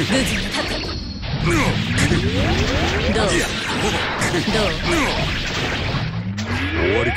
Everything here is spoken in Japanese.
無事に立どう？終わりか？